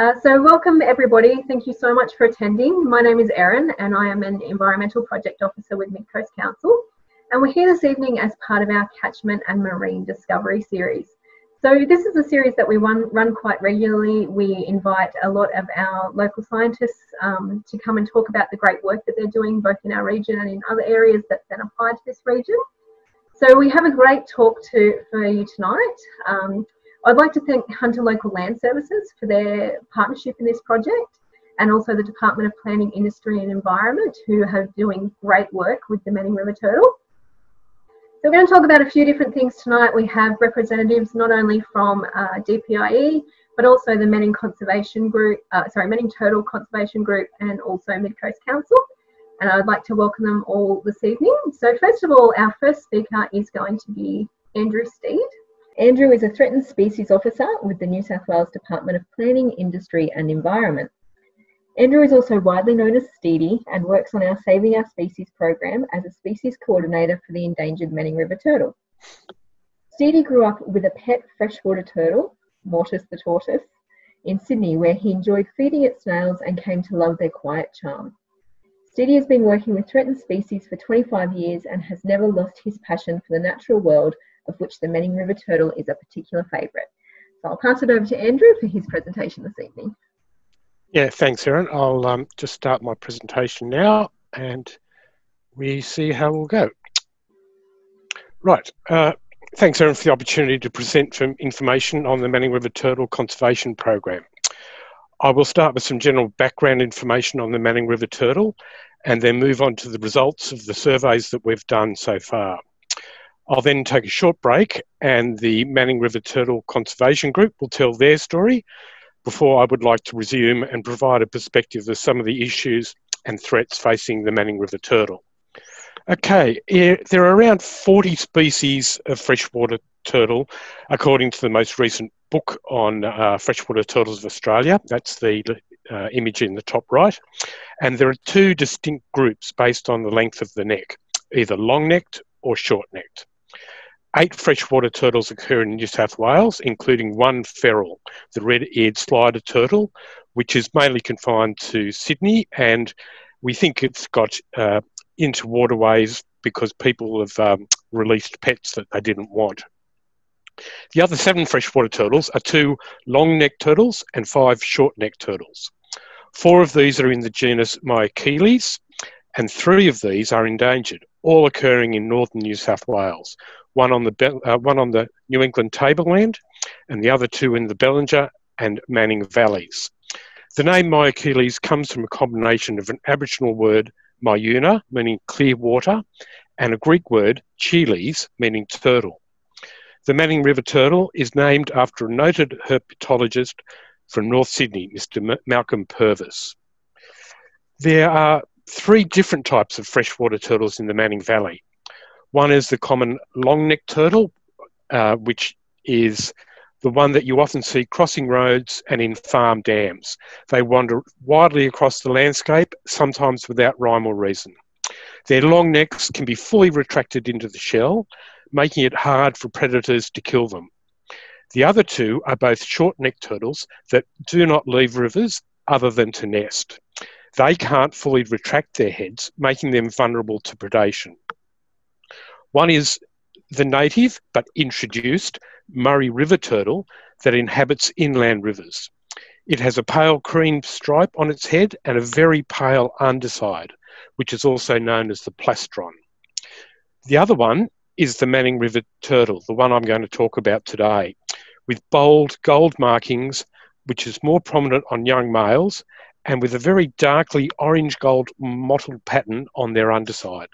Uh, so welcome everybody. Thank you so much for attending. My name is Erin and I am an Environmental Project Officer with Mid Coast Council. And we're here this evening as part of our Catchment and Marine Discovery series. So this is a series that we run, run quite regularly. We invite a lot of our local scientists um, to come and talk about the great work that they're doing both in our region and in other areas that then apply to this region. So we have a great talk to, for you tonight. Um, I'd like to thank Hunter Local Land Services for their partnership in this project and also the Department of Planning, Industry and Environment who are doing great work with the Manning River Turtle. So we're going to talk about a few different things tonight. We have representatives not only from uh, DPIE, but also the Manning Conservation Group, uh, sorry, Manning Turtle Conservation Group and also Mid Coast Council. And I'd like to welcome them all this evening. So first of all, our first speaker is going to be Andrew Steed. Andrew is a Threatened Species Officer with the New South Wales Department of Planning, Industry and Environment. Andrew is also widely known as Steedy and works on our Saving Our Species program as a species coordinator for the endangered Manning River turtle. Steedy grew up with a pet freshwater turtle, Mortis the tortoise, in Sydney where he enjoyed feeding it snails and came to love their quiet charm. Steedy has been working with threatened species for 25 years and has never lost his passion for the natural world of which the Manning River turtle is a particular favourite. So I'll pass it over to Andrew for his presentation this evening. Yeah, thanks, Erin. I'll um, just start my presentation now and we see how we'll go. Right. Uh, thanks, Erin, for the opportunity to present some information on the Manning River Turtle Conservation Program. I will start with some general background information on the Manning River Turtle and then move on to the results of the surveys that we've done so far. I'll then take a short break and the Manning River Turtle Conservation Group will tell their story before I would like to resume and provide a perspective of some of the issues and threats facing the Manning River turtle. Okay, there are around 40 species of freshwater turtle, according to the most recent book on uh, freshwater turtles of Australia. That's the uh, image in the top right. And there are two distinct groups based on the length of the neck, either long necked or short necked. Eight freshwater turtles occur in New South Wales, including one feral, the red-eared slider turtle, which is mainly confined to Sydney, and we think it's got uh, into waterways because people have um, released pets that they didn't want. The other seven freshwater turtles are two long-necked turtles and five short-necked turtles. Four of these are in the genus Myuchelys, and three of these are endangered, all occurring in northern New South Wales, one on the uh, one on the New England tableland, and the other two in the Bellinger and Manning valleys. The name Myuchelys comes from a combination of an Aboriginal word Myuna, meaning clear water, and a Greek word Chelys, meaning turtle. The Manning River turtle is named after a noted herpetologist from North Sydney, Mr. M Malcolm Purvis. There are three different types of freshwater turtles in the Manning Valley. One is the common long necked turtle, uh, which is the one that you often see crossing roads and in farm dams. They wander widely across the landscape, sometimes without rhyme or reason. Their long necks can be fully retracted into the shell, making it hard for predators to kill them. The other two are both short necked turtles that do not leave rivers other than to nest. They can't fully retract their heads, making them vulnerable to predation. One is the native but introduced Murray River turtle that inhabits inland rivers. It has a pale cream stripe on its head and a very pale underside, which is also known as the plastron. The other one is the Manning River turtle, the one I'm going to talk about today, with bold gold markings, which is more prominent on young males, and with a very darkly orange gold mottled pattern on their underside.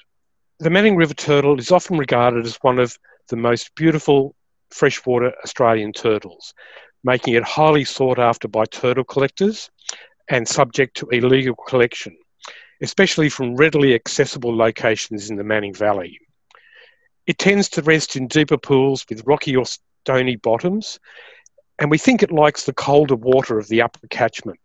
The Manning River turtle is often regarded as one of the most beautiful freshwater Australian turtles, making it highly sought after by turtle collectors and subject to illegal collection, especially from readily accessible locations in the Manning Valley. It tends to rest in deeper pools with rocky or stony bottoms, and we think it likes the colder water of the upper catchment.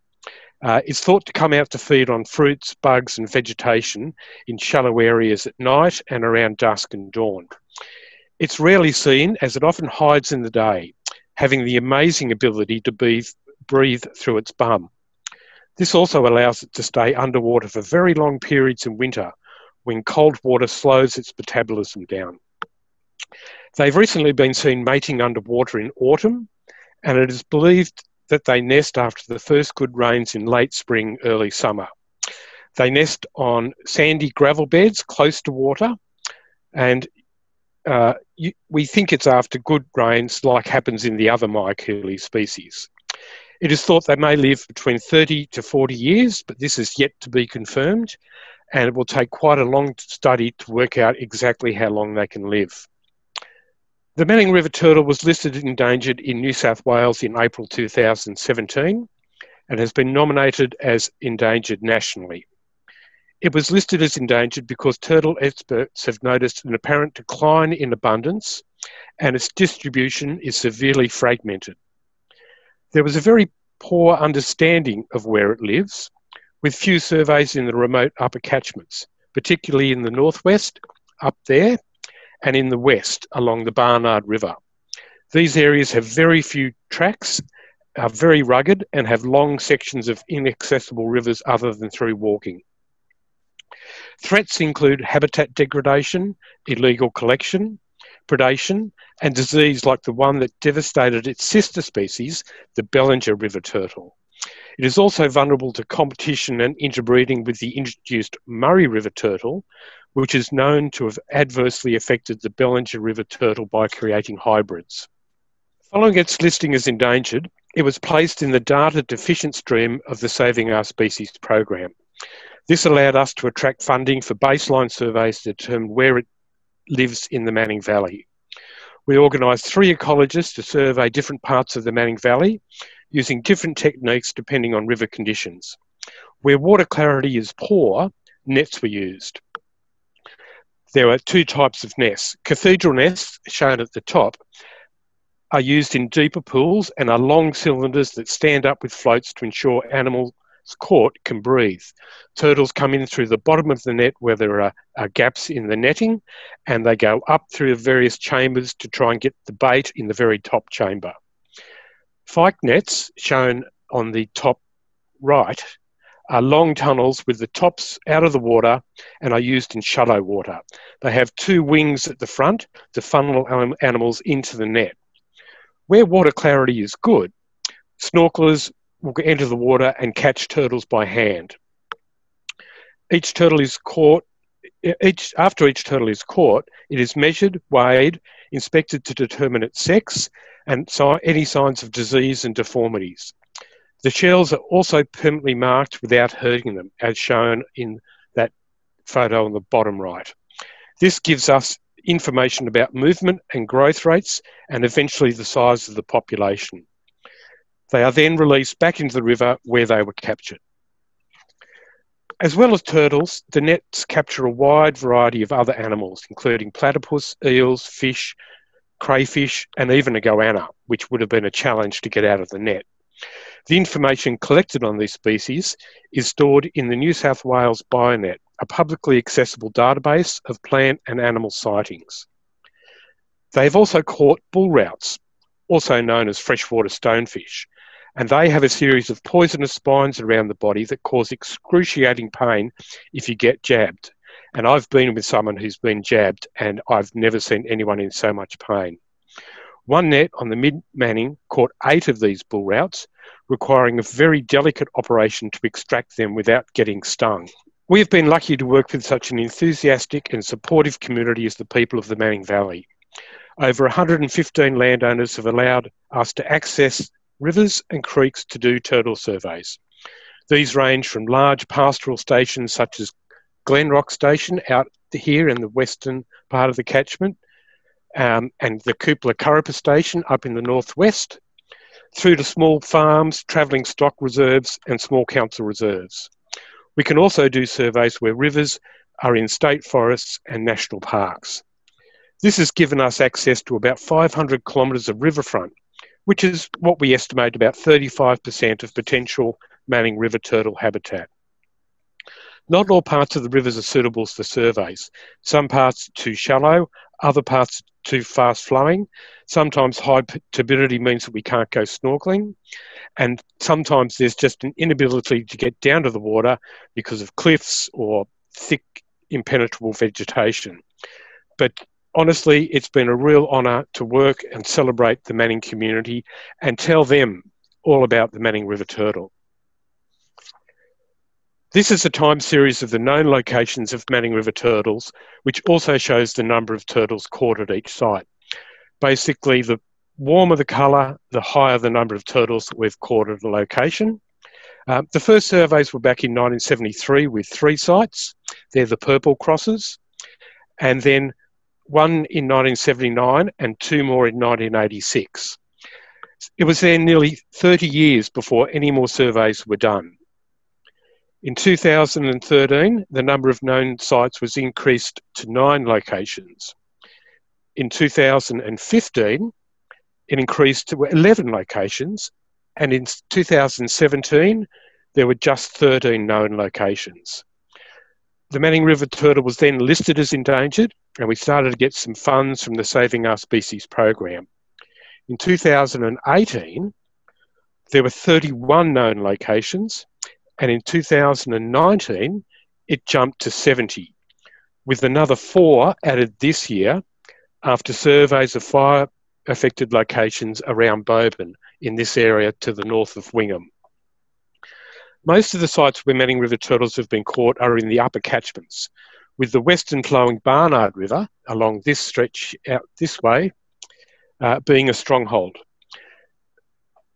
Uh, it's thought to come out to feed on fruits, bugs, and vegetation in shallow areas at night and around dusk and dawn. It's rarely seen as it often hides in the day, having the amazing ability to breathe, breathe through its bum. This also allows it to stay underwater for very long periods in winter when cold water slows its metabolism down. They've recently been seen mating underwater in autumn, and it is believed that they nest after the first good rains in late spring, early summer. They nest on sandy gravel beds close to water, and uh, you, we think it's after good rains, like happens in the other Myuchelys species. It is thought they may live between 30 to 40 years, but this is yet to be confirmed, and it will take quite a long study to work out exactly how long they can live. The Manning River turtle was listed endangered in New South Wales in April 2017 and has been nominated as endangered nationally. It was listed as endangered because turtle experts have noticed an apparent decline in abundance and its distribution is severely fragmented. There was a very poor understanding of where it lives, with few surveys in the remote upper catchments, particularly in the northwest, up there, and in the west along the Barnard River. These areas have very few tracks, are very rugged, and have long sections of inaccessible rivers other than through walking. Threats include habitat degradation, illegal collection, predation, and disease like the one that devastated its sister species, the Bellinger river turtle. It is also vulnerable to competition and interbreeding with the introduced Murray River turtle, which is known to have adversely affected the Bellinger River turtle by creating hybrids. Following its listing as endangered, it was placed in the data deficient stream of the Saving Our Species program. This allowed us to attract funding for baseline surveys to determine where it lives in the Manning Valley. We organised three ecologists to survey different parts of the Manning Valley using different techniques depending on river conditions. Where water clarity is poor, nets were used. There are two types of nests. Cathedral nests, shown at the top, are used in deeper pools and are long cylinders that stand up with floats to ensure animals caught can breathe. Turtles come in through the bottom of the net where there are, are, gaps in the netting, and they go up through the various chambers to try and get the bait in the very top chamber. Fyke nets, shown on the top right, are long tunnels with the tops out of the water and are used in shallow water. They have two wings at the front to funnel animals into the net. Where water clarity is good, snorkelers will enter the water and catch turtles by hand. Each turtle is caught each after each turtle is caught, it is measured, weighed, inspected to determine its sex and any signs of disease and deformities. The shells are also permanently marked without hurting them, as shown in that photo on the bottom right. This gives us information about movement and growth rates and eventually the size of the population. They are then released back into the river where they were captured. As well as turtles, the nets capture a wide variety of other animals, including platypus, eels, fish, crayfish, and even a goanna, which would have been a challenge to get out of the net. The information collected on these species is stored in the New South Wales Bionet, a publicly accessible database of plant and animal sightings. They have also caught bullrouts, also known as freshwater stonefish, and they have a series of poisonous spines around the body that cause excruciating pain if you get jabbed. And I've been with someone who's been jabbed, and I've never seen anyone in so much pain. One net on the mid Manning caught eight of these bullrouts, requiring a very delicate operation to extract them without getting stung. We have been lucky to work with such an enthusiastic and supportive community as the people of the Manning Valley. Over 115 landowners have allowed us to access rivers and creeks to do turtle surveys. These range from large pastoral stations such as Glenrock Station out here in the western part of the catchment um, and the Cooplacurripa Station up in the northwest through to small farms, travelling stock reserves, and small council reserves. We can also do surveys where rivers are in state forests and national parks. This has given us access to about 500 kilometres of riverfront, which is what we estimate about 35% of potential Manning River turtle habitat. Not all parts of the rivers are suitable for surveys. Some parts are too shallow, other parts too fast flowing. Sometimes high turbidity means that we can't go snorkeling. And sometimes there's just an inability to get down to the water because of cliffs or thick, impenetrable vegetation. But honestly, it's been a real honour to work and celebrate the Manning community and tell them all about the Manning River turtle. This is a time series of the known locations of Manning River turtles, which also shows the number of turtles caught at each site. Basically, the warmer the colour, the higher the number of turtles that we've caught at a location. Um, the first surveys were back in 1973 with three sites. They're the purple crosses. And then one in 1979 and two more in 1986. It was then nearly 30 years before any more surveys were done. In 2013, the number of known sites was increased to nine locations. In 2015, it increased to 11 locations, and in 2017, there were just 13 known locations. The Manning River turtle was then listed as endangered, and we started to get some funds from the Saving Our Species program. In 2018, there were 31 known locations, and in 2019, it jumped to 70, with another four added this year after surveys of fire affected locations around Bobin in this area to the north of Wingham. Most of the sites where Manning River turtles have been caught are in the upper catchments, with the western flowing Barnard River along this stretch out this way uh, being a stronghold.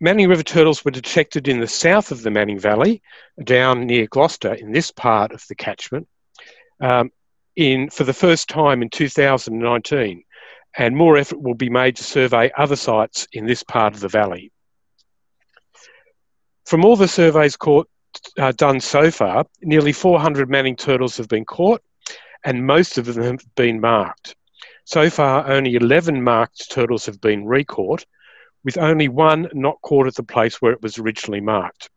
Manning River turtles were detected in the south of the Manning Valley, down near Gloucester, in this part of the catchment, um, in for the first time in 2019, and more effort will be made to survey other sites in this part of the valley. From all the surveys caught, uh, done so far, nearly 400 Manning turtles have been caught, and most of them have been marked. So far, only 11 marked turtles have been recaught, with only one not caught at the place where it was originally marked.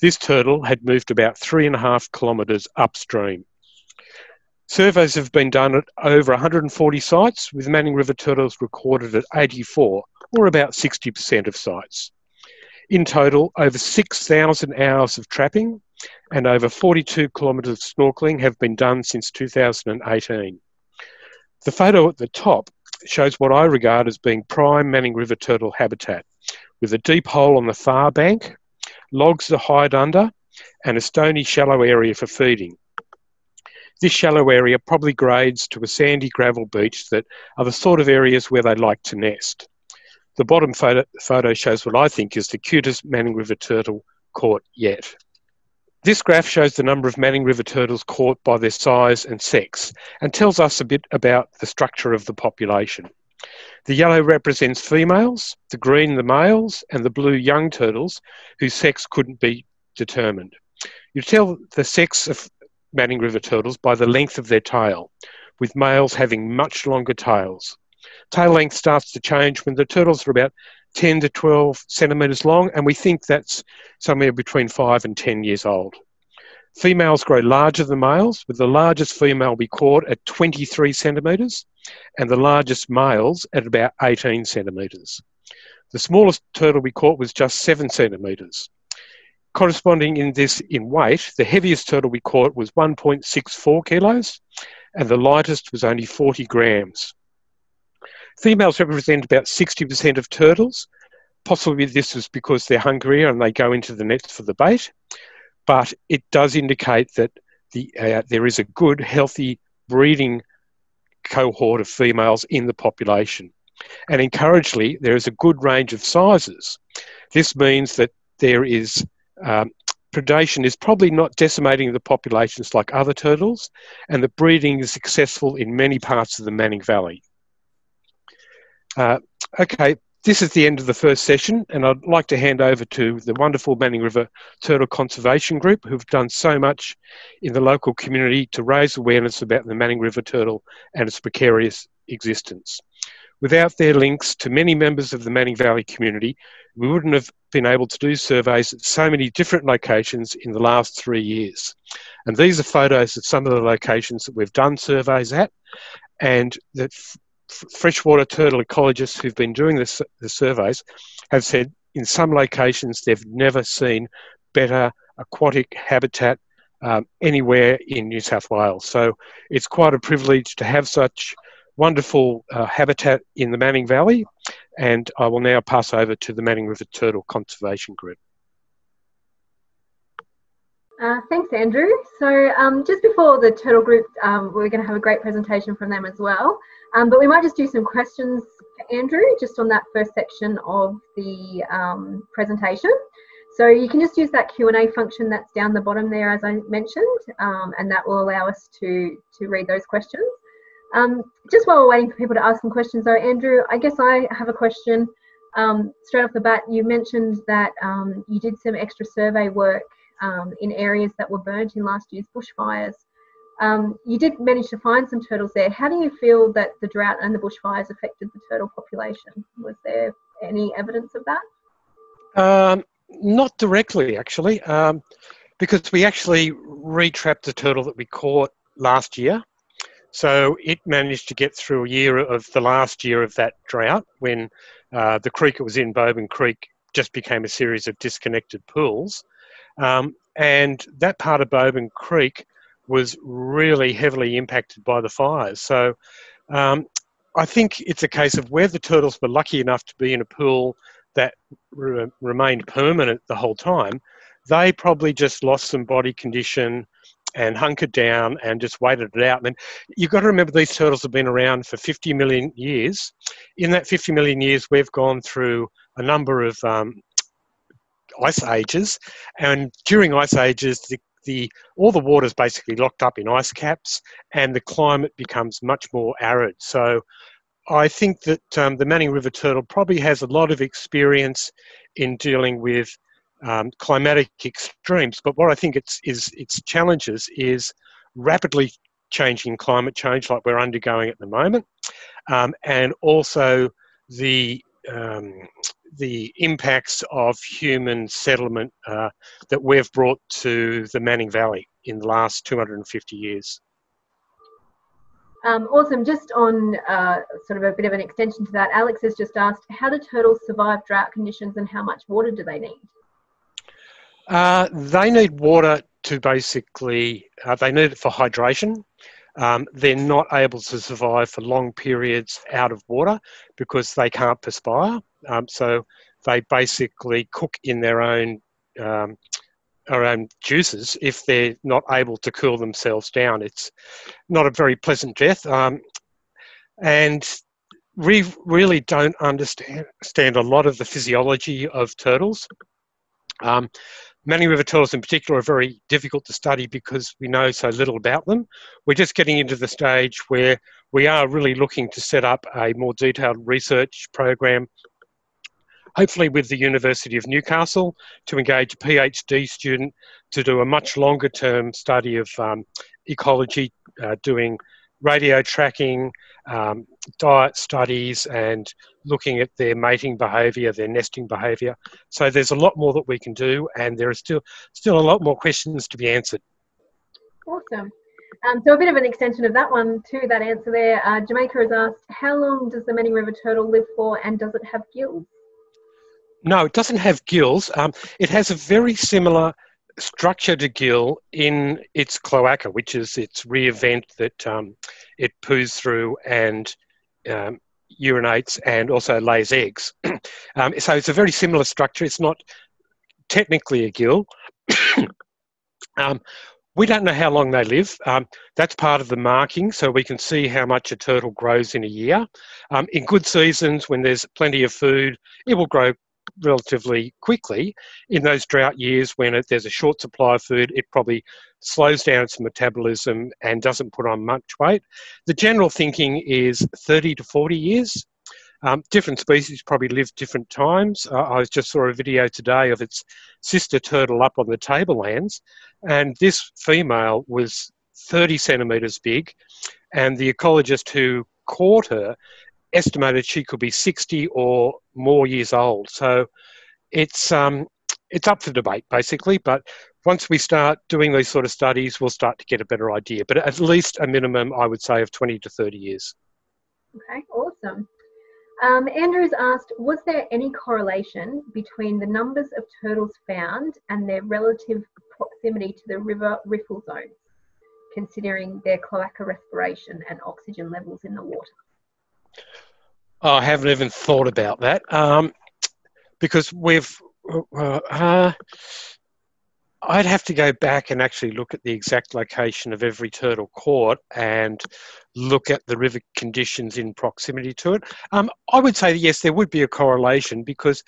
This turtle had moved about three and a half kilometres upstream. Surveys have been done at over 140 sites, with Manning River turtles recorded at 84, or about 60% of sites. In total, over 6,000 hours of trapping and over 42 kilometres of snorkelling have been done since 2018. The photo at the top shows what I regard as being prime Manning River turtle habitat, with a deep hole on the far bank, logs to hide under, and a stony shallow area for feeding. This shallow area probably grades to a sandy gravel beach that are the sort of areas where they like to nest. The bottom photo, photo shows what I think is the cutest Manning River turtle caught yet. This graph shows the number of Manning River turtles caught by their size and sex and tells us a bit about the structure of the population. The yellow represents females, the green the males, and the blue young turtles whose sex couldn't be determined. You tell the sex of Manning River turtles by the length of their tail, with males having much longer tails. Tail length starts to change when the turtles are about 10 to 12 centimetres long, and we think that's somewhere between 5 and 10 years old. Females grow larger than males, with the largest female we caught at 23 centimetres and the largest males at about 18 centimetres. The smallest turtle we caught was just 7 centimetres. Corresponding in this in weight, the heaviest turtle we caught was 1.64 kilos and the lightest was only 40 grams. Females represent about 60% of turtles. Possibly this is because they're hungrier and they go into the nets for the bait, but it does indicate that the, uh, there is a good, healthy breeding cohort of females in the population. And encouragingly, there is a good range of sizes. This means that there is um, predation is probably not decimating the populations like other turtles, and the breeding is successful in many parts of the Manning Valley. Uh, okay, this is the end of the first session, and I'd like to hand over to the wonderful Manning River Turtle Conservation Group, who've done so much in the local community to raise awareness about the Manning River turtle and its precarious existence. Without their links to many members of the Manning Valley community, we wouldn't have been able to do surveys at so many different locations in the last three years. And these are photos of some of the locations that we've done surveys at, and that freshwater turtle ecologists who've been doing this, the surveys have said in some locations they've never seen better aquatic habitat um, anywhere in New South Wales. So it's quite a privilege to have such wonderful uh, habitat in the Manning Valley. And I will now pass over to the Manning River Turtle Conservation Group. Uh, thanks, Andrew. So um, just before the turtle group, um, we're going to have a great presentation from them as well. Um, but we might just do some questions for Andrew, just on that first section of the um, presentation. So you can just use that Q&A function that's down the bottom there, as I mentioned, um, and that will allow us to, to read those questions. Um, just while we're waiting for people to ask some questions though, Andrew, I guess I have a question. Straight off the bat, you mentioned that you did some extra survey work um, in areas that were burnt in last year's bushfires. Um, you did manage to find some turtles there. How do you feel that the drought and the bushfires affected the turtle population? Was there any evidence of that? Um, not directly, actually, um, because we actually retrapped the turtle that we caught last year. So it managed to get through a year of the last year of that drought when uh, the creek it was in, Bobin Creek, just became a series of disconnected pools. Um, and that part of Bobin Creek was really heavily impacted by the fires. So um, I think it's a case of where the turtles were lucky enough to be in a pool that re- remained permanent the whole time, they probably just lost some body condition and hunkered down and just waited it out. And you've got to remember these turtles have been around for 50 million years. In that 50 million years, we've gone through a number of um, ice ages, and during ice ages, the, the all the water is basically locked up in ice caps, and the climate becomes much more arid. So I think that um, the Manning River turtle probably has a lot of experience in dealing with um, climatic extremes. But what I think it's is its challenges is rapidly changing climate change, like we're undergoing at the moment, um, and also the um, the impacts of human settlement uh, that we've brought to the Manning Valley in the last 250 years. Um, awesome. Just on uh, sort of a bit of an extension to that, Alex has just asked, how do turtles survive drought conditions and how much water do they need? Uh, they need water to basically, uh, they need it for hydration. Um, they're not able to survive for long periods out of water because they can't perspire. Um, so they basically cook in their own um, own juices if they're not able to cool themselves down. It's not a very pleasant death. Um, and we really don't understand, understand a lot of the physiology of turtles. Um, Manning River turtles in particular are very difficult to study because we know so little about them. We're just getting into the stage where we are really looking to set up a more detailed research program hopefully with the University of Newcastle to engage a PhD student to do a much longer term study of um, ecology, uh, doing radio tracking, um, diet studies, and looking at their mating behaviour, their nesting behaviour. So there's a lot more that we can do, and there are still still a lot more questions to be answered. Awesome. Um, so a bit of an extension of that one to that answer there. Uh, Jamaica has asked, how long does the Manning River turtle live for, and does it have gills? No, it doesn't have gills. Um, it has a very similar structure to gill in its cloaca, which is its rear vent that um, it poos through and um, urinates and also lays eggs. um, so it's a very similar structure. It's not technically a gill. um, we don't know how long they live. Um, that's part of the marking, so we can see how much a turtle grows in a year. Um, in good seasons, when there's plenty of food, it will grow relatively quickly. In those drought years, when it, there's a short supply of food, it probably slows down its metabolism and doesn't put on much weight. The general thinking is 30 to 40 years. Um, different species probably live different times. Uh, I just saw a video today of its sister turtle up on the tablelands, and this female was 30 centimetres big, and the ecologist who caught her estimated she could be 60 or more years old. So it's um, it's up for debate basically. But once we start doing these sort of studies, we'll start to get a better idea. But at least a minimum, I would say, of 20 to 30 years. Okay, awesome. Um, Andrew's asked, was there any correlation between the numbers of turtles found and their relative proximity to the river riffle zones, considering their cloaca respiration and oxygen levels in the water? I haven't even thought about that um, because we've. Uh, uh, I'd have to go back and actually look at the exact location of every turtle caught and look at the river conditions in proximity to it. Um, I would say that yes, there would be a correlation because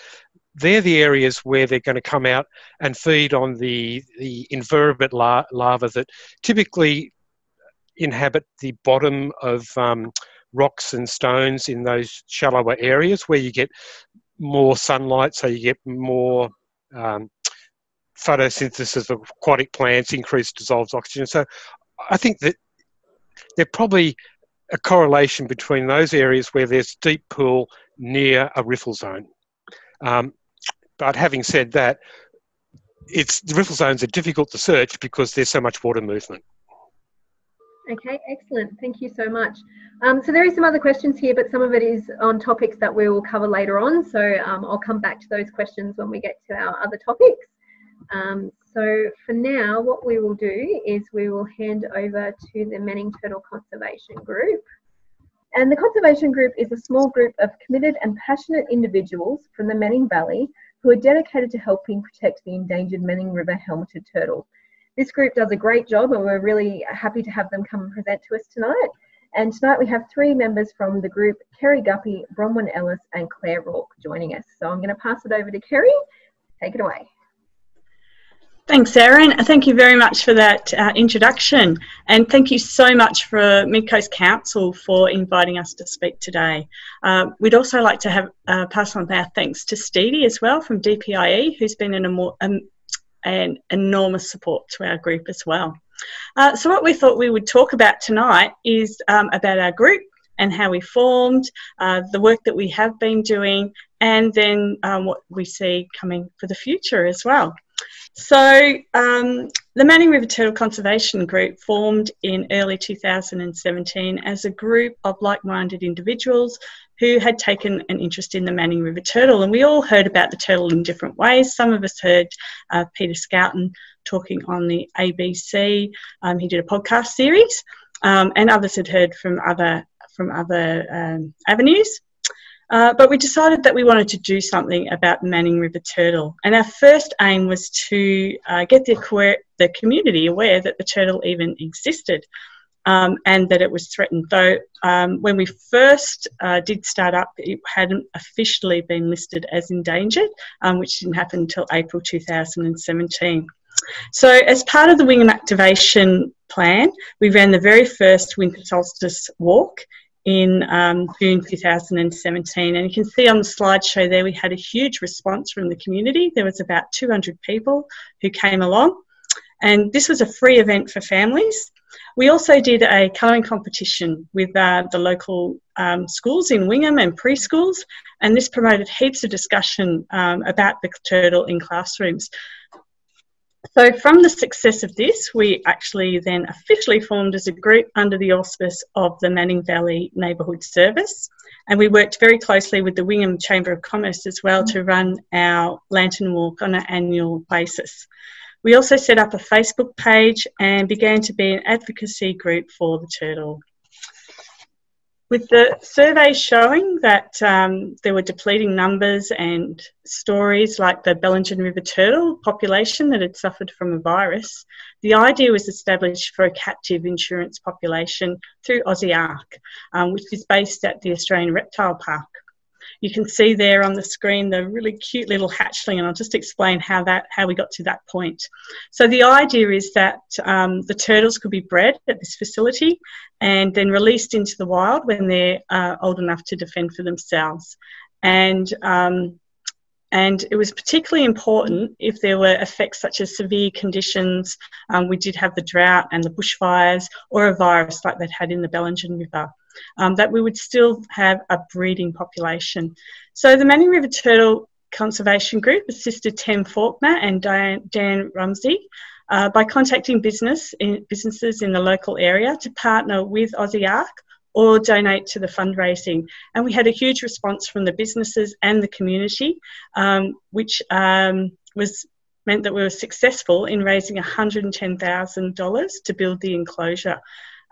they're the areas where they're going to come out and feed on the the invertebrate la- larvae that typically inhabit the bottom of um, rocks and stones in those shallower areas where you get more sunlight, so you get more um, photosynthesis of aquatic plants, increased dissolved oxygen. So I think that there's probably a correlation between those areas where there's deep pool near a riffle zone. Um, but having said that, it's the riffle zones are difficult to search because there's so much water movement. Okay, excellent. Thank you so much. Um, so there is some other questions here, but some of it is on topics that we will cover later on. So um, I'll come back to those questions when we get to our other topics. Um, so for now, what we will do is we will hand over to the Manning Turtle Conservation Group. And the Conservation Group is a small group of committed and passionate individuals from the Manning Valley who are dedicated to helping protect the endangered Manning River helmeted turtle. This group does a great job and we're really happy to have them come and present to us tonight. And tonight we have three members from the group, Kerrie Guppy, Bronwyn Ellis and Clare Rourke joining us. So I'm going to pass it over to Kerrie. Take it away. Thanks, Erin. Thank you very much for that uh, introduction. And thank you so much for Mid Coast Council for inviting us to speak today. Uh, we'd also like to have uh, pass on our thanks to Steedy as well from DPIE, who's been an, um, an enormous support to our group as well. Uh, so, what we thought we would talk about tonight is um, about our group and how we formed, uh, the work that we have been doing, and then um, what we see coming for the future as well. So, um, the Manning River Turtle Conservation Group formed in early 2017 as a group of like minded individuals who had taken an interest in the Manning River turtle. And we all heard about the turtle in different ways. Some of us heard uh, Peter Schouten talking on the ABC, um, he did a podcast series, um, and others had heard from other, from other um, avenues. Uh, but we decided that we wanted to do something about the Manning River turtle. And our first aim was to uh, get the, the community aware that the turtle even existed um, and that it was threatened. Though um, when we first uh, did start up, it hadn't officially been listed as endangered, um, which didn't happen until April 2017. So, as part of the Wingham activation plan, we ran the very first winter solstice walk in um, June 2017. And you can see on the slideshow there we had a huge response from the community. There was about 200 people who came along. And this was a free event for families. We also did a colouring competition with uh, the local um, schools in Wingham and preschools, and this promoted heaps of discussion um, about the turtle in classrooms. So, from the success of this, we actually then officially formed as a group under the auspice of the Manning Valley Neighbourhood Service. And we worked very closely with the Wingham Chamber of Commerce as well to run our Lantern Walk on an annual basis. We also set up a Facebook page and began to be an advocacy group for the turtle. With the survey showing that um, there were depleting numbers and stories like the Bellingen River turtle population that had suffered from a virus, the idea was established for a captive insurance population through Aussie Ark, um, which is based at the Australian Reptile Park. You can see there on the screen the really cute little hatchling, and I'll just explain how that how we got to that point. So the idea is that um, the turtles could be bred at this facility and then released into the wild when they're uh, old enough to defend for themselves. And um, and it was particularly important if there were effects such as severe conditions. Um, we did have the drought and the bushfires, or a virus like they'd had in the Bellingen River um, that we would still have a breeding population. So the Manning River Turtle Conservation Group assisted Tim Faulkner and Diane, Dan Rumsey uh, by contacting business in, businesses in the local area to partner with Aussie Ark or donate to the fundraising. And we had a huge response from the businesses and the community, um, which um, was meant that we were successful in raising $110,000 to build the enclosure.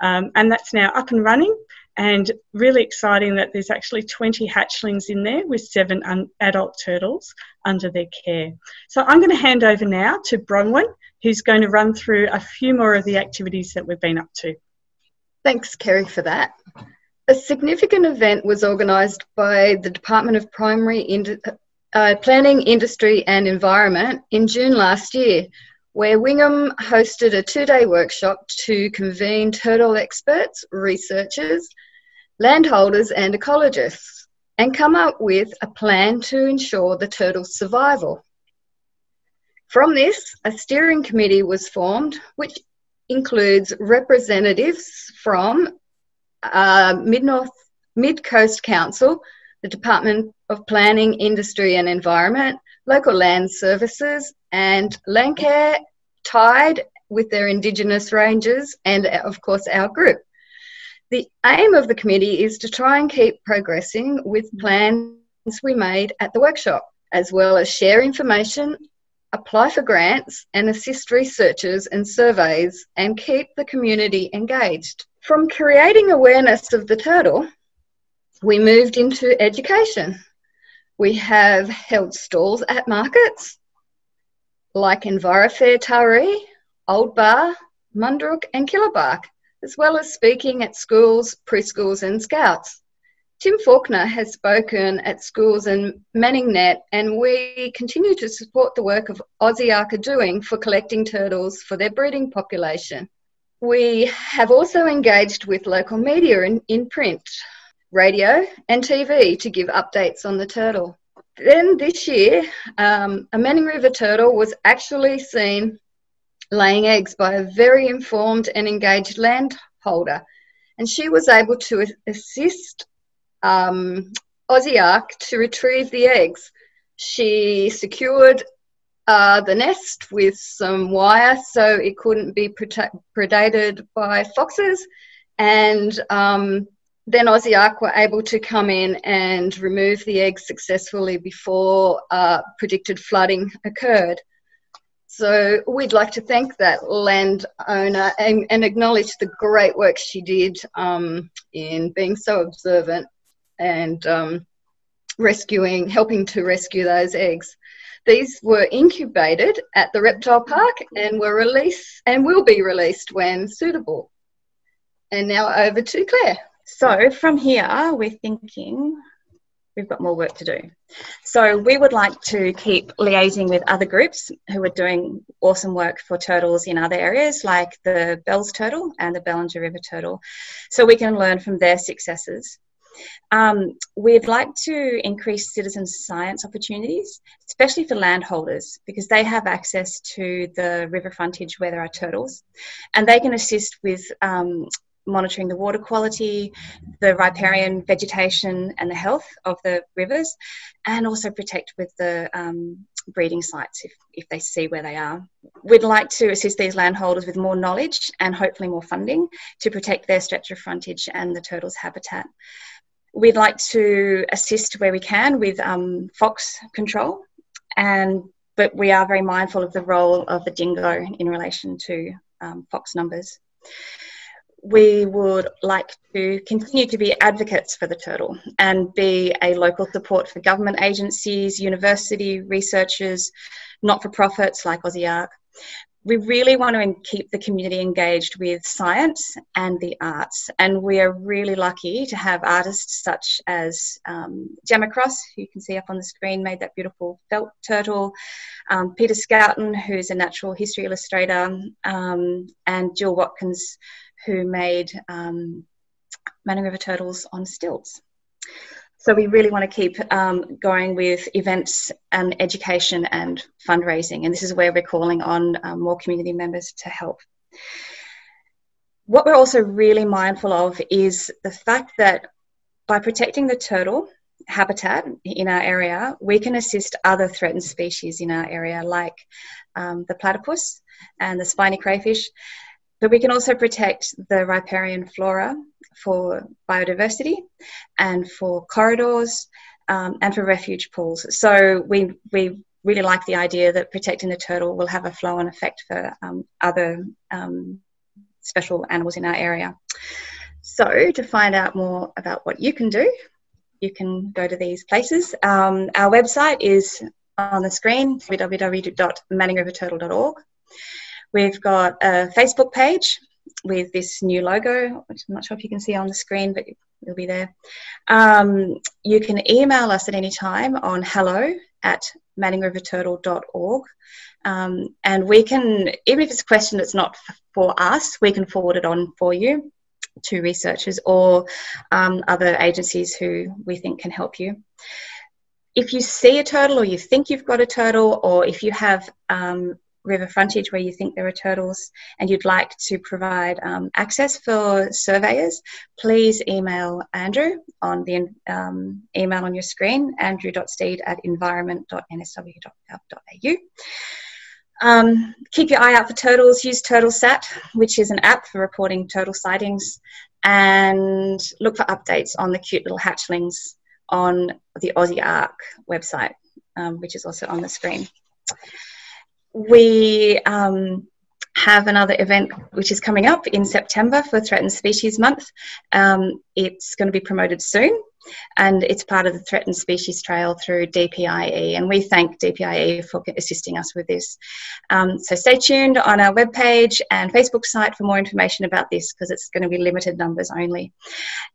Um, and that's now up and running and really exciting that there's actually 20 hatchlings in there with seven un- adult turtles under their care. So I'm going to hand over now to Bronwyn, who's going to run through a few more of the activities that we've been up to. Thanks, Kerrie, for that. A significant event was organised by the Department of Primary Ind- uh, Planning, Industry and Environment in June last year, where Wingham hosted a two day workshop to convene turtle experts, researchers, landholders, and ecologists, and come up with a plan to ensure the turtle's survival. From this, a steering committee was formed, which includes representatives from uh, Mid North Mid Coast Council, the Department of Planning, Industry and Environment, local land services, and Landcare tied with their Indigenous ranges, and of course, our group. The aim of the committee is to try and keep progressing with plans we made at the workshop, as well as share information, apply for grants, and assist researchers and surveys and keep the community engaged. From creating awareness of the turtle, we moved into education. We have held stalls at markets like Envirofair Taree, Old Bar, Mondrook, and Killabakh, as well as speaking at schools, preschools, and scouts. Tim Faulkner has spoken at schools in Manningnet, and we continue to support the work of Aussie are doing for collecting turtles for their breeding population. We have also engaged with local media in, in print, radio, and TV to give updates on the turtle. Then this year, um, a Manning River turtle was actually seen laying eggs by a very informed and engaged landholder, and she was able to assist um, Aussie Ark to retrieve the eggs. She secured uh, the nest with some wire so it couldn't be predated by foxes, and um, then Aussie Ark were able to come in and remove the eggs successfully before uh, predicted flooding occurred. So we'd like to thank that landowner and, and acknowledge the great work she did um, in being so observant and um, rescuing, helping to rescue those eggs. These were incubated at the reptile park and were released and will be released when suitable. And now over to Clare. So from here, we're thinking we've got more work to do. So we would like to keep liaising with other groups who are doing awesome work for turtles in other areas, like the Bells turtle and the Bellinger River turtle, so we can learn from their successes. Um, we'd like to increase citizen science opportunities, especially for landholders, because they have access to the river frontage where there are turtles, and they can assist with um, monitoring the water quality, the riparian vegetation, and the health of the rivers, and also protect with the um, breeding sites if, if they see where they are. We'd like to assist these landholders with more knowledge and hopefully more funding to protect their stretch of frontage and the turtles' habitat. We'd like to assist where we can with um, fox control, and but we are very mindful of the role of the dingo in relation to um, fox numbers we would like to continue to be advocates for the turtle and be a local support for government agencies, university researchers, not for profits like Aussie Ark. We really want to keep the community engaged with science and the arts, and we are really lucky to have artists such as um, Gemma Cross, who you can see up on the screen, made that beautiful felt turtle, um, Peter Schouten, who's a natural history illustrator, um, and Jill Watkins, who made um, Manning River Turtles on stilts. So we really want to keep um, going with events and education and fundraising, and this is where we're calling on um, more community members to help. What we're also really mindful of is the fact that by protecting the turtle habitat in our area, we can assist other threatened species in our area, like um, the platypus and the spiny crayfish, But we can also protect the riparian flora for biodiversity and for corridors um, and for refuge pools. So we, we really like the idea that protecting the turtle will have a flow on effect for um, other um, special animals in our area. So to find out more about what you can do, you can go to these places. Um, our website is on the screen, www.manningriverturtle.org. We've got a Facebook page with this new logo, which I'm not sure if you can see on the screen, but it'll be there. Um, you can email us at any time on hello at manningriverturtle.org. Um, and we can, even if it's a question that's not for us, we can forward it on for you to researchers or um, other agencies who we think can help you. If you see a turtle or you think you've got a turtle, or if you have um, river frontage where you think there are turtles and you'd like to provide um, access for surveyors, please email Andrew on the um, email on your screen, andrew.steed at environment.nsw.gov.au. Um, keep your eye out for turtles. Use TurtleSat, which is an app for reporting turtle sightings, and look for updates on the cute little hatchlings on the Aussie Ark website, um, which is also on the screen we um, have another event which is coming up in September for Threatened Species Month. Um, it's going to be promoted soon and it's part of the Threatened Species Trail through DPIE. And we thank DPIE for assisting us with this. Um, so stay tuned on our webpage and Facebook site for more information about this because it's going to be limited numbers only.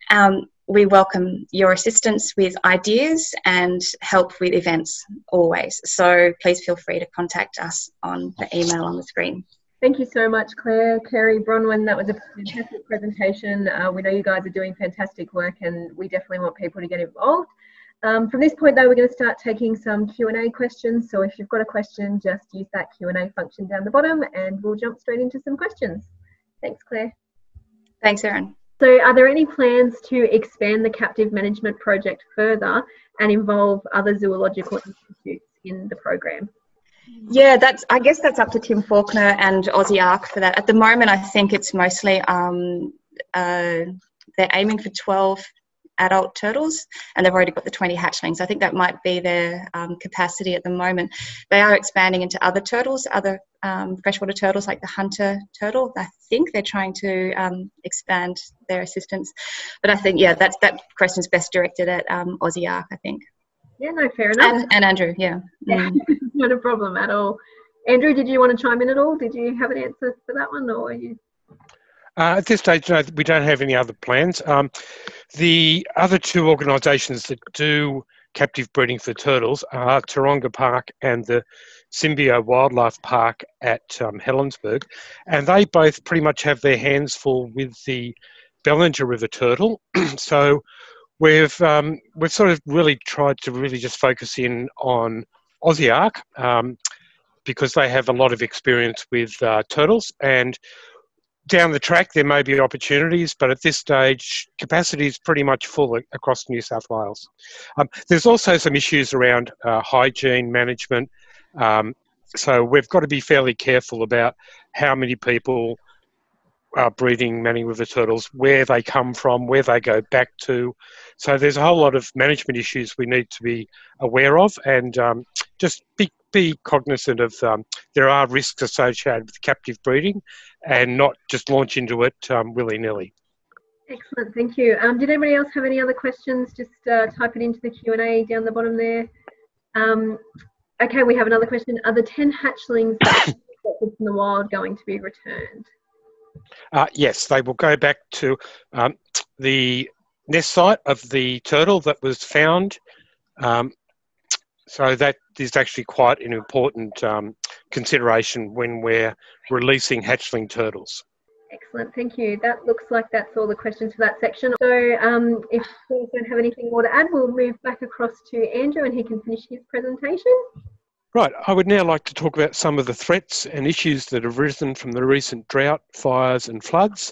Um, we welcome your assistance with ideas and help with events always. So please feel free to contact us on the email on the screen. Thank you so much, Clare, Kerrie, Bronwyn. That was a fantastic presentation. Uh, we know you guys are doing fantastic work and we definitely want people to get involved. Um, from this point though, we're going to start taking some Q&A questions. So if you've got a question, just use that Q&A function down the bottom and we'll jump straight into some questions. Thanks, Clare. Thanks, Erin. So are there any plans to expand the captive management project further and involve other zoological institutes in the program? Yeah, that's. I guess that's up to Tim Faulkner and Aussie Ark for that. At the moment, I think it's mostly um, uh, they're aiming for twelve adult turtles, and they've already got the 20 hatchlings. I think that might be their um, capacity at the moment. They are expanding into other turtles, other um, freshwater turtles like the hunter turtle. I think they're trying to um, expand their assistance. But I think, yeah, that's, that question's best directed at um, Aussie Ark, I think. Yeah, no, fair enough. And, and Andrew, yeah. yeah. Mm. Not a problem at all. Andrew, did you want to chime in at all? Did you have an answer for that one, or you? Uh, at this stage, no, we don't have any other plans. Um, the other two organisations that do captive breeding for turtles are Taronga Park and the Symbio Wildlife Park at um, Helensburgh, and they both pretty much have their hands full with the Bellinger River turtle. so we've um, we've sort of really tried to really just focus in on Aussie um, because they have a lot of experience with uh, turtles and down the track, there may be opportunities, but at this stage, capacity is pretty much full across New South Wales. Um, there's also some issues around uh, hygiene management. Um, so we've got to be fairly careful about how many people are breeding Manning River turtles, where they come from, where they go back to. So there's a whole lot of management issues we need to be aware of and um, just be be cognizant of um, there are risks associated with captive breeding and not just launch into it um, willy-nilly. Excellent, thank you. Um, did anybody else have any other questions? Just uh, type it into the Q&A down the bottom there. Um, okay, we have another question. Are the 10 hatchlings in the wild going to be returned? Uh, yes, they will go back to um, the nest site of the turtle that was found um, so that is actually quite an important um, consideration when we're releasing hatchling turtles. Excellent, thank you. That looks like that's all the questions for that section. So um, if we don't have anything more to add, we'll move back across to Andrew and he can finish his presentation. Right, I would now like to talk about some of the threats and issues that have arisen from the recent drought, fires and floods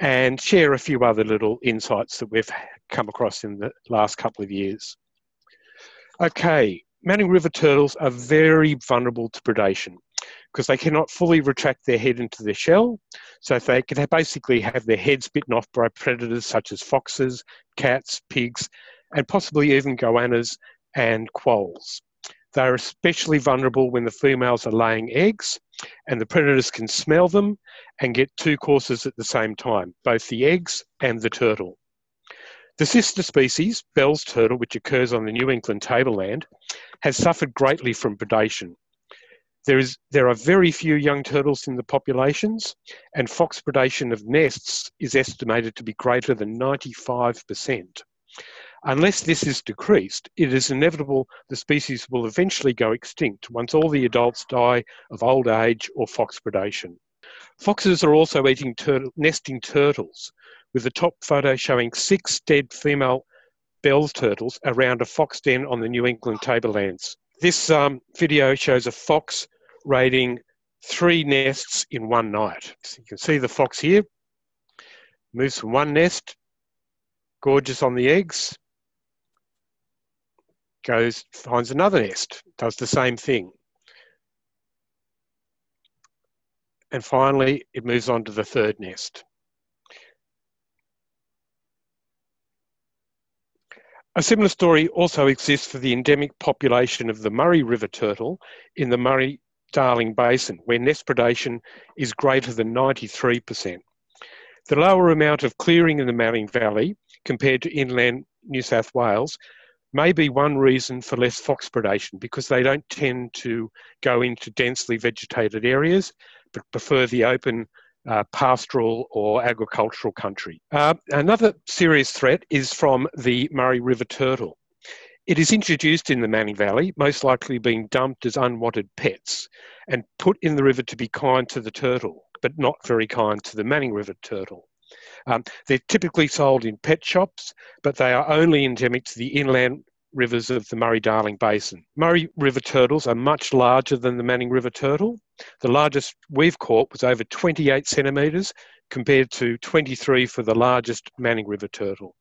and share a few other little insights that we've come across in the last couple of years. Okay, Manning River turtles are very vulnerable to predation. because they cannot fully retract their head into their shell. So they can basically have their heads bitten off by predators such as foxes, cats, pigs, and possibly even goannas and quolls. They are especially vulnerable when the females are laying eggs, and the predators can smell them and get two courses at the same time, both the eggs and the turtle. The sister species, Bell's turtle, which occurs on the New England tableland, has suffered greatly from predation. There, is, there are very few young turtles in the populations, and fox predation of nests is estimated to be greater than 95%. Unless this is decreased, it is inevitable the species will eventually go extinct once all the adults die of old age or fox predation. Foxes are also eating nesting turtles, with the top photo showing six dead female Bell's turtles around a fox den on the New England tablelands. This um, video shows a fox raiding three nests in one night. So you can see the fox here, moves from one nest, gorgeous on the eggs, goes, finds another nest, does the same thing. And finally, it moves on to the third nest. A similar story also exists for the endemic population of the Murray River turtle in the Murray Darling Basin, where nest predation is greater than 93%. The lower amount of clearing in the Manning Valley compared to inland New South Wales may be one reason for less fox predation because they don't tend to go into densely vegetated areas but prefer the open uh, pastoral or agricultural country. Uh, another serious threat is from the Murray River turtle. It is introduced in the Manning Valley, most likely being dumped as unwanted pets and put in the river to be kind to the turtle, but not very kind to the Manning River turtle. Um, they're typically sold in pet shops, but they are only endemic to the inland rivers of the Murray Darling Basin. Murray River turtles are much larger than the Manning River turtle. The largest we've caught was over 28 centimetres compared to 23 for the largest Manning River turtle.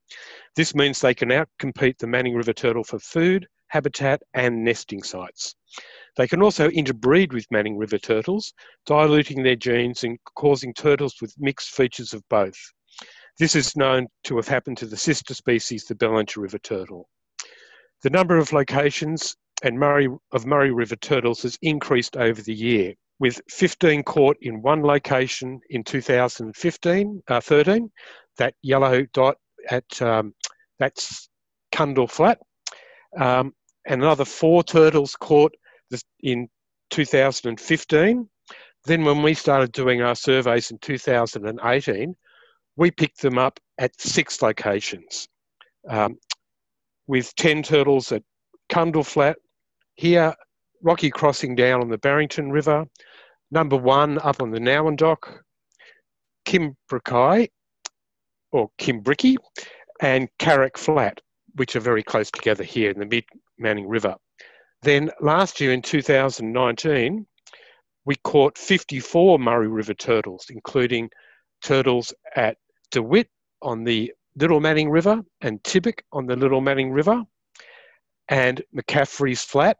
This means they can outcompete the Manning River turtle for food, habitat, and nesting sites. They can also interbreed with Manning River turtles, diluting their genes and causing turtles with mixed features of both. This is known to have happened to the sister species, the Bellinger River turtle. The number of locations and Murray, of Murray River turtles has increased over the year, with 15 caught in one location in 2015, uh, 13. That yellow dot at um, that's Cundle Flat, um, and another four turtles caught in 2015. Then, when we started doing our surveys in 2018, we picked them up at six locations. Um, with 10 turtles at Cundle Flat. Here, Rocky Crossing down on the Barrington River. Number one up on the Nowendoc. Kimbriki, or Kimbricky, and Carrick Flat, which are very close together here in the mid Manning River. Then last year in 2019, we caught 54 Murray River turtles, including turtles at DeWitt on the Little Manning River and Tibbik on the Little Manning River and McCaffrey's Flat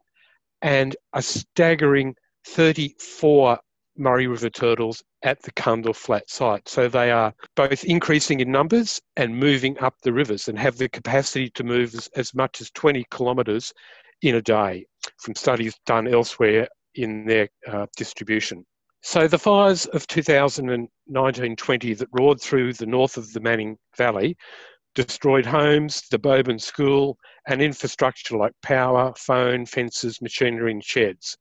and a staggering 34 Murray River turtles at the Cundle Flat site. So they are both increasing in numbers and moving up the rivers and have the capacity to move as, as much as 20 kilometres in a day from studies done elsewhere in their uh, distribution. So the fires of 2019-20 that roared through the north of the Manning Valley destroyed homes, the Bobin School, and infrastructure like power, phone, fences, machinery, and sheds.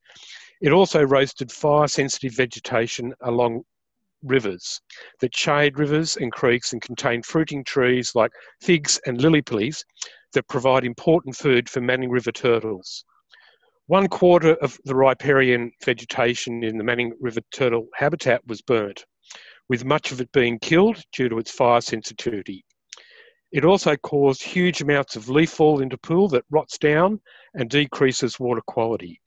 It also roasted fire-sensitive vegetation along rivers that shade rivers and creeks and contain fruiting trees like figs and lily that provide important food for Manning River turtles. One quarter of the riparian vegetation in the Manning River turtle habitat was burnt, with much of it being killed due to its fire sensitivity. It also caused huge amounts of leaf fall into pool that rots down and decreases water quality.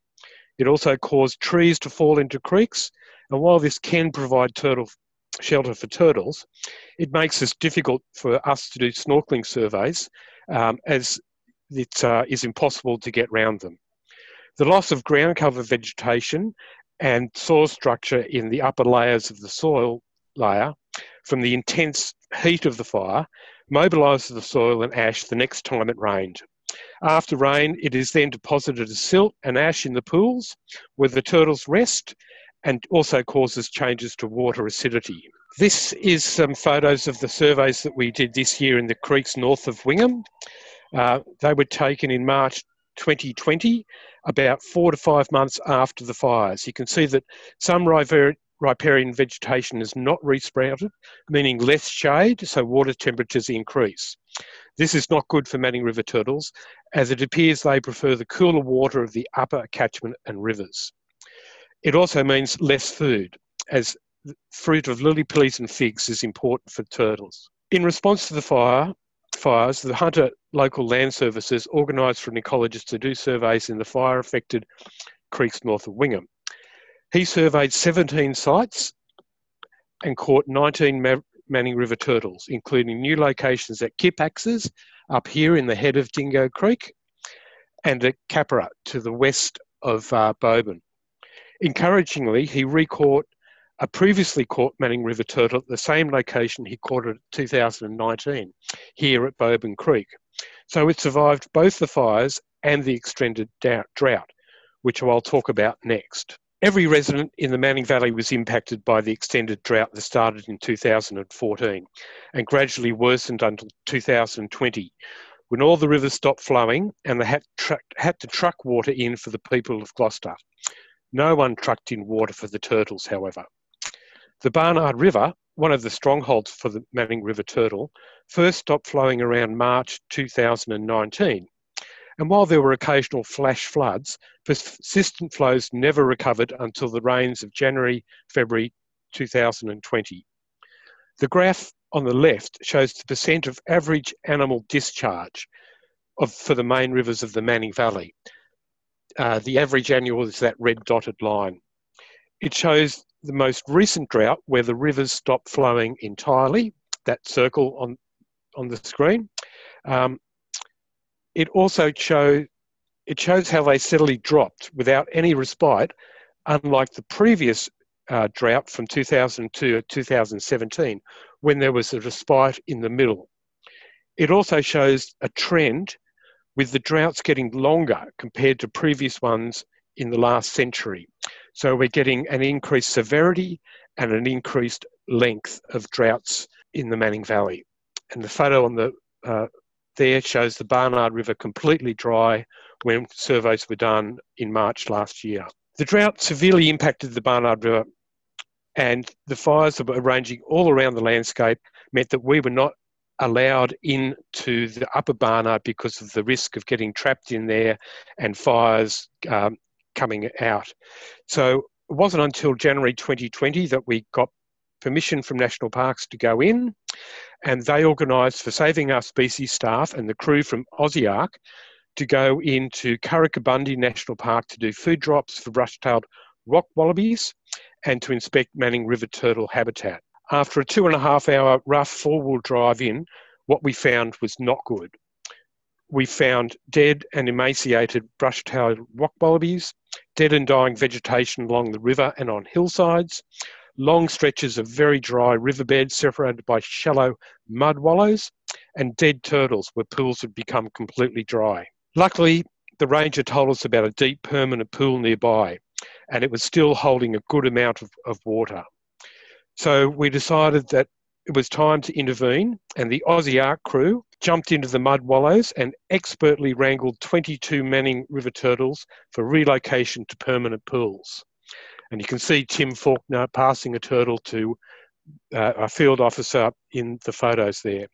It also caused trees to fall into creeks, and while this can provide turtle shelter for turtles, it makes it difficult for us to do snorkeling surveys um, as it uh, is impossible to get round them. The loss of ground cover vegetation and soil structure in the upper layers of the soil layer from the intense heat of the fire mobilises the soil and ash the next time it rained. After rain, it is then deposited as silt and ash in the pools where the turtles rest and also causes changes to water acidity. This is some photos of the surveys that we did this year in the creeks north of Wingham. Uh, they were taken in March 2020, about four to five months after the fires. You can see that some riparian vegetation is not resprouted, meaning less shade, so water temperatures increase. This is not good for Manning River turtles, as it appears they prefer the cooler water of the upper catchment and rivers. It also means less food, as fruit of lily pillies and figs is important for turtles. In response to the fire, fires, the Hunter Local Land Services organised for an ecologist to do surveys in the fire affected creeks north of Wingham. He surveyed 17 sites and caught 19 Ma Manning River turtles, including new locations at Kipaxes up here in the head of Dingo Creek and at Caparra to the west of uh. Encouragingly, he recaught a previously caught Manning River turtle at the same location he caught it in 2019, here at Bobin Creek. So it survived both the fires and the extended drought, which I'll talk about next. Every resident in the Manning Valley was impacted by the extended drought that started in 2014 and gradually worsened until 2020, when all the rivers stopped flowing and they had, had to truck water in for the people of Gloucester. No one trucked in water for the turtles, however. The Barnard River, one of the strongholds for the Manning River turtle, first stopped flowing around March 2019 and while there were occasional flash floods, persistent flows never recovered until the rains of January, February 2020. The graph on the left shows the percent of average animal discharge of, for the main rivers of the Manning Valley. Uh, the average annual is that red dotted line. It shows the most recent drought where the rivers stopped flowing entirely, that circle on, on the screen, um, it also show, it shows how they steadily dropped without any respite, unlike the previous uh, drought from 2002 to 2017, when there was a respite in the middle. It also shows a trend with the droughts getting longer compared to previous ones in the last century. So we're getting an increased severity and an increased length of droughts in the Manning Valley. And the photo on the uh, there shows the Barnard River completely dry when surveys were done in March last year. The drought severely impacted the Barnard River, and the fires that were ranging all around the landscape meant that we were not allowed into the upper Barnard because of the risk of getting trapped in there and fires um, coming out. So it wasn't until January 2020 that we got permission from national parks to go in and they organised for Saving Our Species staff and the crew from Aussie Ark to go into Curracabundi National Park to do food drops for brush-tailed rock wallabies and to inspect Manning River turtle habitat. After a two and a half hour rough four-wheel drive in, what we found was not good. We found dead and emaciated brush-tailed rock wallabies, dead and dying vegetation along the river and on hillsides, long stretches of very dry riverbeds separated by shallow mud wallows, and dead turtles where pools had become completely dry. Luckily, the ranger told us about a deep permanent pool nearby, and it was still holding a good amount of, of water. So we decided that it was time to intervene, and the Aussie Ark crew jumped into the mud wallows and expertly wrangled 22 Manning River turtles for relocation to permanent pools. And you can see Tim Faulkner passing a turtle to uh, a field officer in the photos there.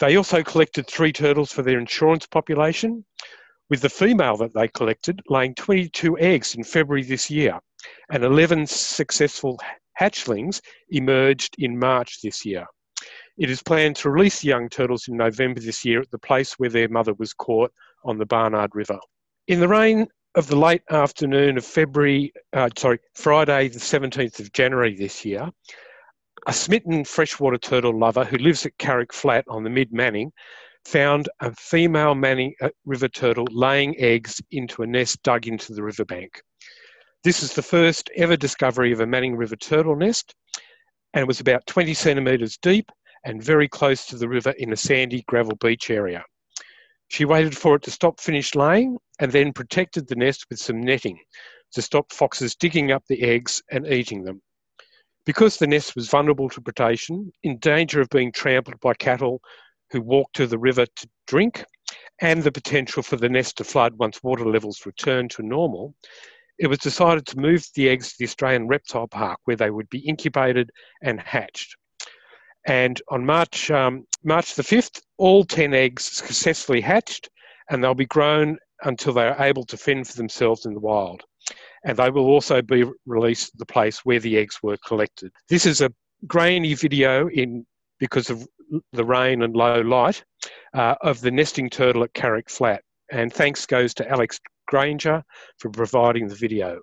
They also collected three turtles for their insurance population, with the female that they collected laying 22 eggs in February this year, and 11 successful hatchlings emerged in March this year. It is planned to release the young turtles in November this year at the place where their mother was caught on the Barnard River. In the rain of the late afternoon of February, uh, sorry, Friday, the 17th of January this year, a smitten freshwater turtle lover who lives at Carrick Flat on the mid Manning found a female Manning uh, river turtle laying eggs into a nest dug into the riverbank. This is the first ever discovery of a Manning River turtle nest and was about 20 centimetres deep and very close to the river in a sandy gravel beach area. She waited for it to stop finish laying and then protected the nest with some netting to stop foxes digging up the eggs and eating them. Because the nest was vulnerable to predation, in danger of being trampled by cattle who walked to the river to drink, and the potential for the nest to flood once water levels returned to normal, it was decided to move the eggs to the Australian Reptile Park where they would be incubated and hatched. And on March, um, March the 5th, all 10 eggs successfully hatched and they'll be grown until they are able to fend for themselves in the wild. And they will also be released to the place where the eggs were collected. This is a grainy video in because of the rain and low light uh, of the nesting turtle at Carrick Flat. And thanks goes to Alex Granger for providing the video.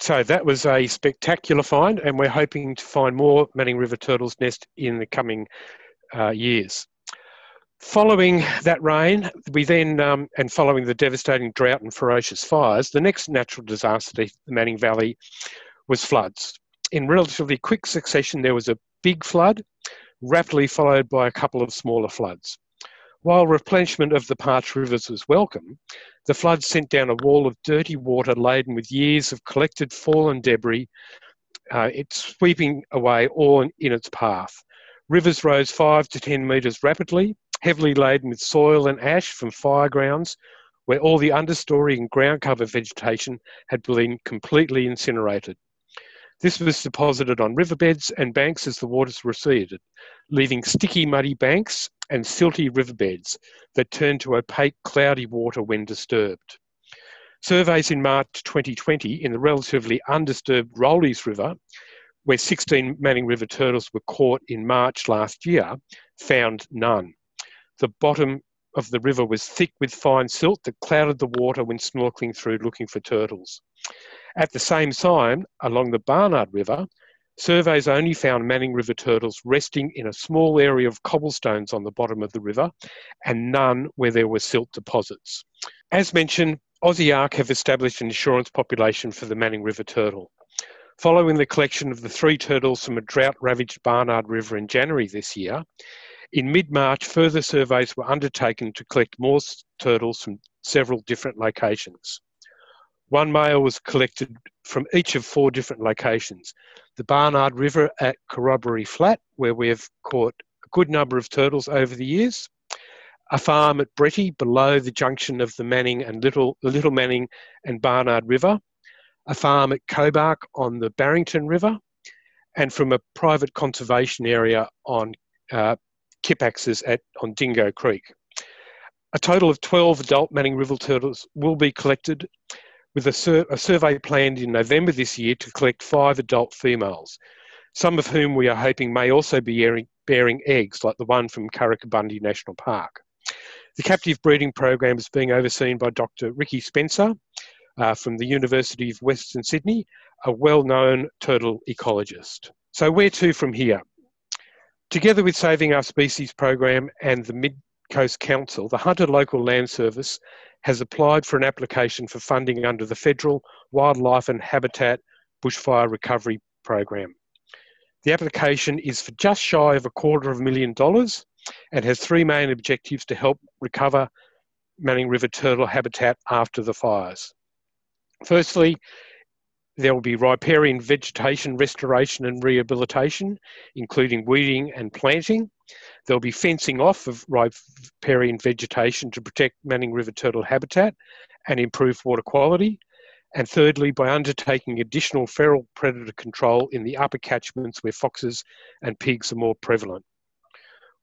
So that was a spectacular find, and we're hoping to find more Manning River turtles nest in the coming uh, years. Following that rain, we then, um, and following the devastating drought and ferocious fires, the next natural disaster to the Manning Valley was floods. In relatively quick succession, there was a big flood, rapidly followed by a couple of smaller floods. While replenishment of the parched rivers was welcome, the floods sent down a wall of dirty water laden with years of collected fallen debris, uh, it's sweeping away all in, in its path. Rivers rose five to 10 metres rapidly, heavily laden with soil and ash from fire grounds, where all the understory and ground cover vegetation had been completely incinerated. This was deposited on riverbeds and banks as the waters receded, leaving sticky, muddy banks and silty riverbeds that turned to opaque, cloudy water when disturbed. Surveys in March 2020 in the relatively undisturbed Rowleys River, where 16 Manning River turtles were caught in March last year, found none. The bottom of the river was thick with fine silt that clouded the water when snorkeling through looking for turtles. At the same time, along the Barnard River, surveys only found Manning River turtles resting in a small area of cobblestones on the bottom of the river and none where there were silt deposits. As mentioned, Aussie Ark have established an insurance population for the Manning River turtle. Following the collection of the three turtles from a drought ravaged Barnard River in January this year, in mid March, further surveys were undertaken to collect more turtles from several different locations. One male was collected from each of four different locations. The Barnard River at Corroboree Flat, where we have caught a good number of turtles over the years. A farm at Bretti below the junction of the Manning and Little, Little Manning and Barnard River. A farm at Cobark on the Barrington River. And from a private conservation area on uh, Kipaxes at, on Dingo Creek. A total of 12 adult Manning River turtles will be collected with a, sur- a survey planned in November this year to collect five adult females, some of whom we are hoping may also be bearing, bearing eggs, like the one from Curracabundi National Park. The captive breeding program is being overseen by Dr. Ricky Spencer uh, from the University of Western Sydney, a well known turtle ecologist. So, where to from here? Together with Saving Our Species program and the Mid Coast Council, the Hunter Local Land Service has applied for an application for funding under the Federal Wildlife and Habitat Bushfire Recovery Program. The application is for just shy of a quarter of a million dollars and has three main objectives to help recover Manning River turtle habitat after the fires. Firstly, there will be riparian vegetation restoration and rehabilitation, including weeding and planting. There'll be fencing off of riparian vegetation to protect Manning River turtle habitat and improve water quality. And thirdly, by undertaking additional feral predator control in the upper catchments where foxes and pigs are more prevalent.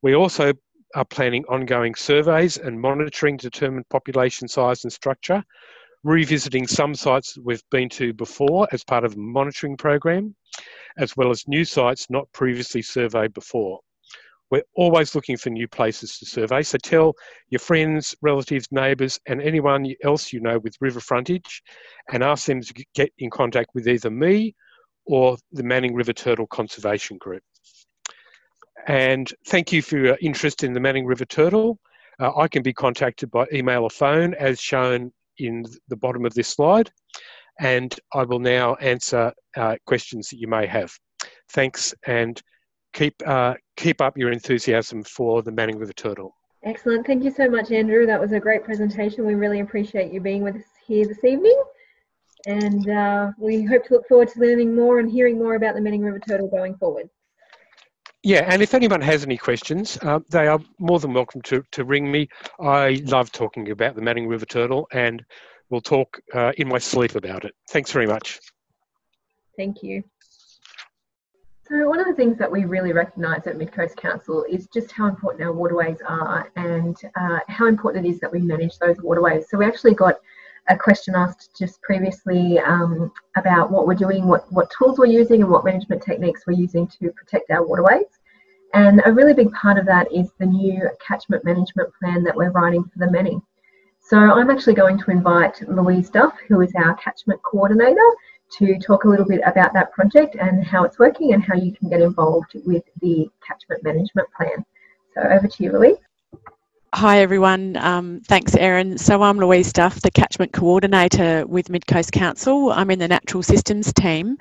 We also are planning ongoing surveys and monitoring to determine population size and structure, revisiting some sites that we've been to before as part of a monitoring program, as well as new sites not previously surveyed before. We're always looking for new places to survey, so tell your friends, relatives, neighbours, and anyone else you know with river frontage and ask them to get in contact with either me or the Manning River Turtle Conservation Group. And thank you for your interest in the Manning River Turtle. Uh, I can be contacted by email or phone as shown in the bottom of this slide. And I will now answer uh, questions that you may have. Thanks and keep, uh, keep up your enthusiasm for the Manning River Turtle. Excellent. Thank you so much, Andrew. That was a great presentation. We really appreciate you being with us here this evening. And uh, we hope to look forward to learning more and hearing more about the Manning River Turtle going forward. Yeah, and if anyone has any questions, uh, they are more than welcome to, to ring me. I love talking about the Manning River Turtle and we'll talk uh, in my sleep about it. Thanks very much. Thank you. So one of the things that we really recognise at Mid Coast Council is just how important our waterways are and uh, how important it is that we manage those waterways. So we actually got a question asked just previously um, about what we're doing, what, what tools we're using and what management techniques we're using to protect our waterways. And a really big part of that is the new catchment management plan that we're writing for the many. So I'm actually going to invite Louise Duff, who is our catchment coordinator, to talk a little bit about that project and how it's working and how you can get involved with the catchment management plan. So over to you, Louise. Hi everyone, um, thanks Erin. So I'm Louise Duff, the Catchment Coordinator with Mid Coast Council. I'm in the Natural Systems team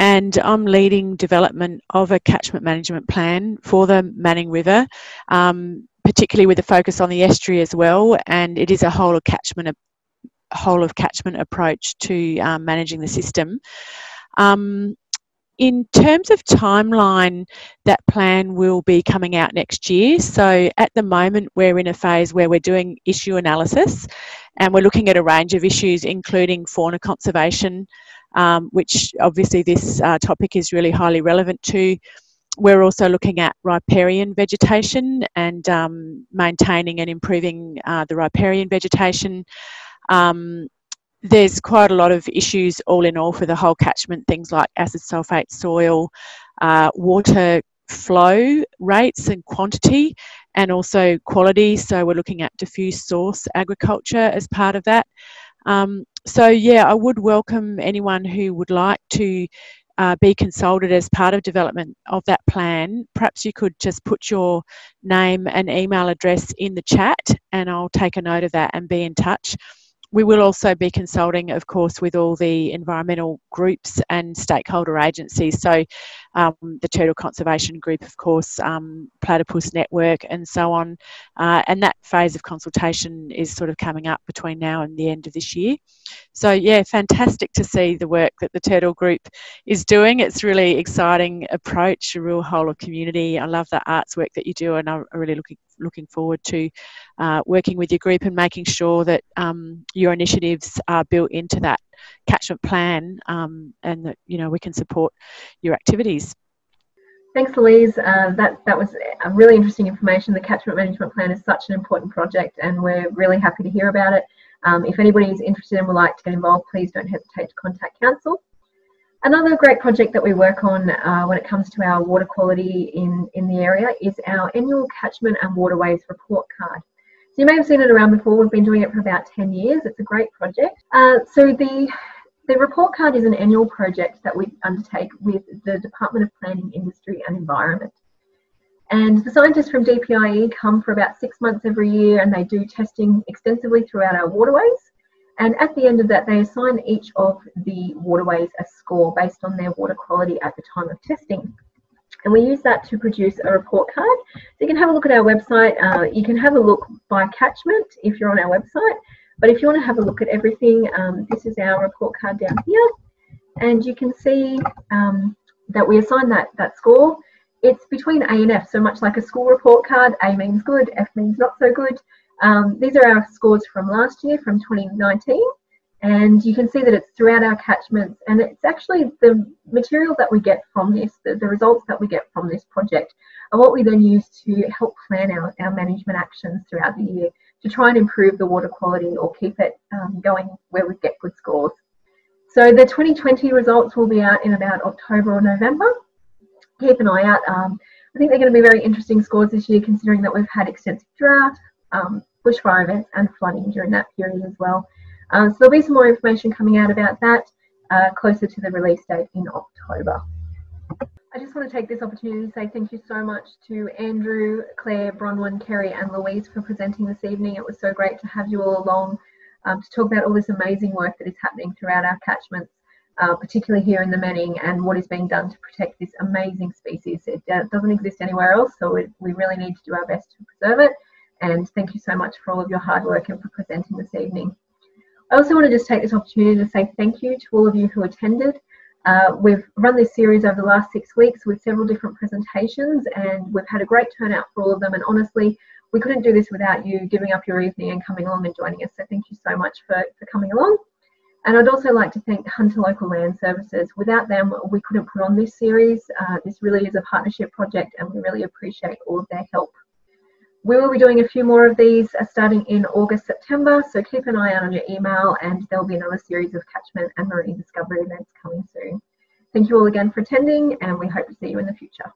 and I'm leading development of a catchment management plan for the Manning River, um, particularly with a focus on the estuary as well. And it is a whole of catchment whole of catchment approach to um, managing the system. Um, in terms of timeline, that plan will be coming out next year. So at the moment, we're in a phase where we're doing issue analysis and we're looking at a range of issues, including fauna conservation, um, which obviously this uh, topic is really highly relevant to. We're also looking at riparian vegetation and um, maintaining and improving uh, the riparian vegetation. Um, there's quite a lot of issues all in all for the whole catchment, things like acid sulfate soil, uh, water flow rates and quantity, and also quality. So we're looking at diffuse source agriculture as part of that. Um, so yeah, I would welcome anyone who would like to uh, be consulted as part of development of that plan. Perhaps you could just put your name and email address in the chat, and I'll take a note of that and be in touch we will also be consulting, of course, with all the environmental groups and stakeholder agencies. So, um, the Turtle Conservation Group, of course, um, Platypus Network, and so on. Uh, and that phase of consultation is sort of coming up between now and the end of this year. So, yeah, fantastic to see the work that the Turtle Group is doing. It's really exciting approach, a real whole of community. I love the arts work that you do, and I'm really looking looking forward to uh, working with your group and making sure that um, your initiatives are built into that catchment plan um, and that you know we can support your activities. Thanks, Louise. Uh, that, that was a really interesting information. The catchment management plan is such an important project and we're really happy to hear about it. Um, if anybody is interested and would like to get involved, please don't hesitate to contact Council. Another great project that we work on uh, when it comes to our water quality in, in the area is our annual catchment and waterways report card. So you may have seen it around before. We've been doing it for about 10 years. It's a great project. Uh, so the the report card is an annual project that we undertake with the Department of Planning, Industry and Environment. And the scientists from DPIE come for about six months every year and they do testing extensively throughout our waterways. And at the end of that, they assign each of the waterways a score based on their water quality at the time of testing. And we use that to produce a report card. So you can have a look at our website. Uh, you can have a look by catchment if you're on our website. But if you want to have a look at everything, um, this is our report card down here. And you can see um, that we assign that, that score. It's between A and F, so much like a school report card. A means good, F means not so good. Um, these are our scores from last year, from 2019, and you can see that it's throughout our catchments and it's actually the material that we get from this, the, the results that we get from this project are what we then use to help plan our, our management actions throughout the year to try and improve the water quality or keep it um, going where we get good scores. So the 2020 results will be out in about October or November. Keep an eye out. Um, I think they're going to be very interesting scores this year considering that we've had extensive drought, um, bushfire events and flooding during that period as well. Um, so there'll be some more information coming out about that. uh, closer to the release date in October. I just want to take this opportunity to say thank you so much to Andrew, Clare, Bronwyn, Kerrie, and Louise for presenting this evening. It was so great to have you all along um, to talk about all this amazing work that is happening throughout our catchments, uh, particularly here in the Manning, and what is being done to protect this amazing species. It uh, doesn't exist anywhere else, so it, we really need to do our best to preserve it. And thank you so much for all of your hard work and for presenting this evening. I also want to just take this opportunity to say thank you to all of you who attended. Uh, we've run this series over the last six weeks with several different presentations and we've had a great turnout for all of them and honestly we couldn't do this without you giving up your evening and coming along and joining us so thank you so much for, for coming along and I'd also like to thank Hunter Local Land Services. Without them, we couldn't put on this series. Uh, this really is a partnership project and we really appreciate all of their help. We will be doing a few more of these uh, starting in August, September, so keep an eye out on your email and there'll be another series of catchment and marine discovery events coming soon. Thank you all again for attending and we hope to see you in the future.